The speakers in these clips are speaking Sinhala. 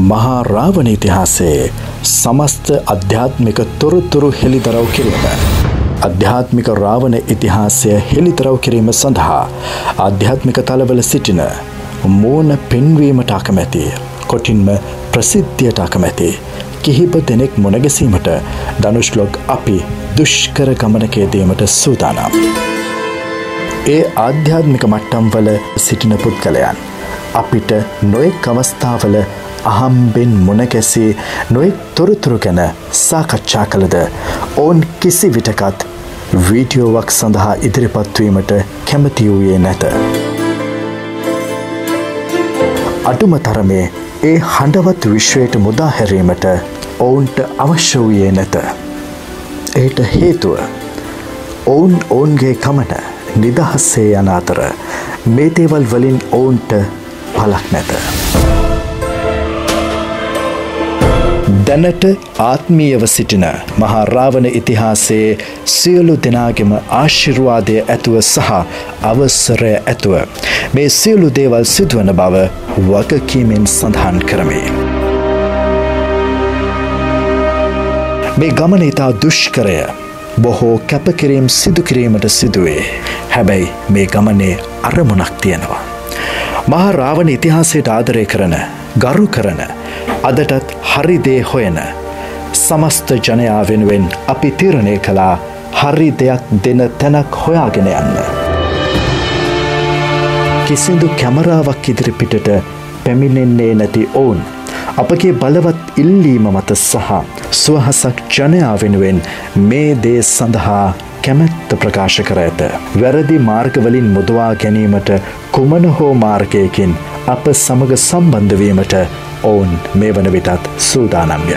මහා රාවණ ඉතිහාසයේ සමස්ත අධ්‍යාත්මික තොරතුරු හෙළිදරව් කිරීම. අධ්‍යාත්මික රාවණ ඉතිහාසය හෙළිතරව් කිරීම සඳහා අධ්‍යාත්මික තලවල සිටින මෝන පෙන්වීමට අකමැති කොටින්ම ප්‍රසිද්ධියට අකමැති කිහිප දෙනෙක් මුණගැසීමට දනුෂ්ලොග් අපි දුෂ්කර ගමනකේදීමට සූදානම්. ඒ ආධ්‍යාත්මික මට්ටම්වල සිටින පුද්ගලයන් අපිට නොයෙක් අවස්ථාවල අහම්බෙන් මුණගැසේ නොෙක් තොරතුරු ගැන සාකච්ඡා කළද ඔවුන් කිසි විටකත් වීඩියෝවක් සඳහා ඉදිරිපත්වීමට කැමති වූයේ නැත. අඩුම තරමේ ඒ හඬවත් විශ්වයට මුදාහැරීමට ඔවුන්ට අවශ්‍ය වූයේ නැත. එයට හේතුව ඔවුන් ඔවුන්ගේ කමට නිදහස්සේ යන අතර මේතේවල් වලින් ඔවුන්ට පලක් නැත. දැනට ආත්මීයව සිටින මහාරාවන ඉතිහාසයේ සියලු දෙනාගෙම ආශිර්වාදය ඇතුව සහ අවසරය ඇතුව මේ සියලු දේවල් සිදුවන බව වගකීමෙන් සඳහන් කරමේ. මේ ගමන ඉතා දුෂ්කරය බොහෝ කැපකිරීම් සිදුකිරීමට සිදුවේ හැබැයි මේ ගමනේ අරමුණක් තියෙනවා. මහා රාවණ ඉතිහාසයට ආදරය කරන ගරු කරන අදටත් හරිදේ හොයන සමස්ත ජනයා වෙනුවෙන් අපි තිරණය කළා හරි දෙයක් දෙන තැනක් හොයාගෙන යන්න. කිසිදු කැමරාවක් ඉදිරිපිටට පැමිණෙන්නේ නැති ඔවුන් අපගේ බලවත් ඉල්ලීම මත සහ ස්වහසක් ජනයා වෙනුවෙන් මේ දේ සඳහා කැමැත්ත ප්‍රකාශ කර ඇත. වැරදි මාර්ගවලින් මුදවා ගැනීමට කුමන හෝ මාර්ගයකින් අප සමග සම්බන්ධවීමට ඔවුන් මේ වන විටත් සූදානම්ය.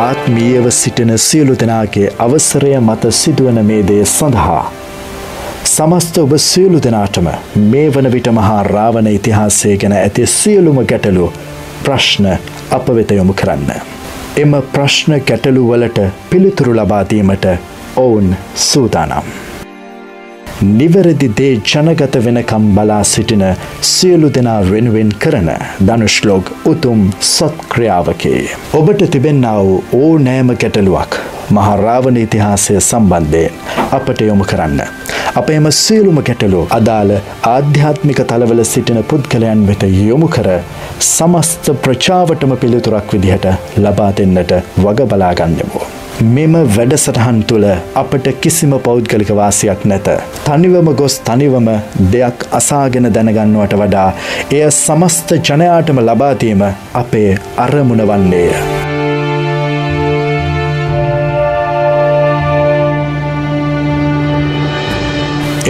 ආත්මීයව සිටින සියලු දෙනාගේ අවසරය මත සිදුවන මේ දේ සඳහා. සමස්ත ඔබ සියලු දෙනාටම මේ වන විට මහා රාවණ ඉතිහාසය ගැන ඇති සියලුම ගැටලු ප්‍රශ්න අප වෙත යොමු කරන්න. එම ප්‍රශ්න ගැටලුවලට පිළිතුරු ලබාදීමට ඔවුන් සූදානම්. නිවැරදි දේ ජනගත වෙනකම් බලා සිටින සියලු දෙනා වෙනුවෙන් කරන දනුෂ්ලෝග් උතුම් සත්ක්‍රියාවකේ. ඔබට තිබෙන්න්නා වූ ඕ නෑම ගැටලුවක් මහරාවන ඉතිහාසය සම්බන්ධයෙන් අපට යොමු කරන්න. අප එම සියලුම ගැටලු අදාළ ආධ්‍යාත්මික තලවල සිටින පුද්ගලයන් වෙත යොමු කර සමස්ත ප්‍රචාවටම පිළිතුරක් විදිහට ලබා දෙන්නට වග බලාගන්නමු. මෙම වැඩසටහන් තුළ අපට කිසිම පෞද්ගලික වාසියක් නැත. තනිවම ගොස් තනිවම දෙයක් අසාගෙන දැනගන්නවට වඩා එය සමස්ත ජනයාටම ලබාදීම අපේ අරමුණ වන්නේය.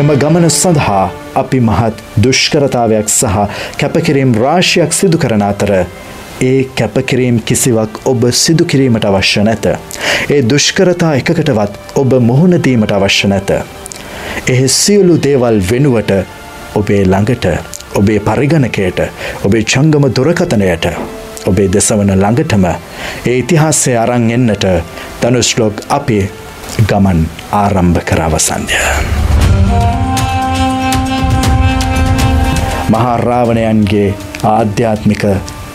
එම ගමන සඳහා අපි මහත් දුෂ්කරතාවයක් සහ කැපකිරීම් රාශියක් සිදු කරන අතර ඒ කැපකිරීම් කිසිවක් ඔබ සිදුකිරීමට අවශ්‍ය නැත. ඒ දුෂ්කරතා එකකටවත් ඔබ මුහුණදීමට අවශ්‍ය නැත. එහි සියලු දේවල් වෙනුවට ඔබේ ළඟට ඔබේ පරිගණකයට ඔබේ චංගම දුරකතනයට ඔබේ දෙසවන ළඟටම ඒ ඉතිහාසය අරං එන්නට දනුස්ලොග් අපි ගමන් ආරම්භ කරවසන්ය. මහාරාවණයන්ගේ ආධ්‍යාත්මික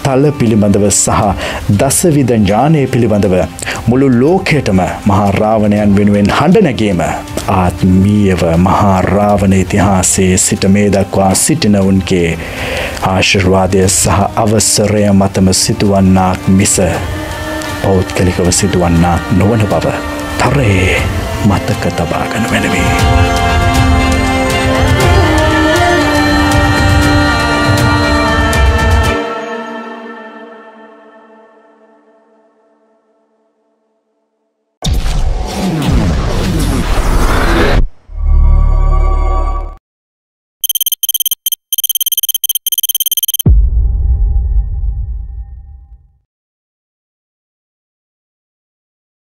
තල පිළිබඳව සහ දසවිධ ඥානය පිළිබඳව මුළු ලෝකයටම මහාරාවණයන් වෙනුවෙන් හඬනැගේම ආත්මීයව මහාරාවණ ඉතිහාසයේ සිට මේ දක්වා සිටිනවුන්ගේ ආශිර්වාදය සහ අවසරය මතම සිදුවන්නාක් මිස පෞද්ගලිකව සිදුවන්නාක් නොවන බව තරයේ මතක තබාගන වෙනවේ.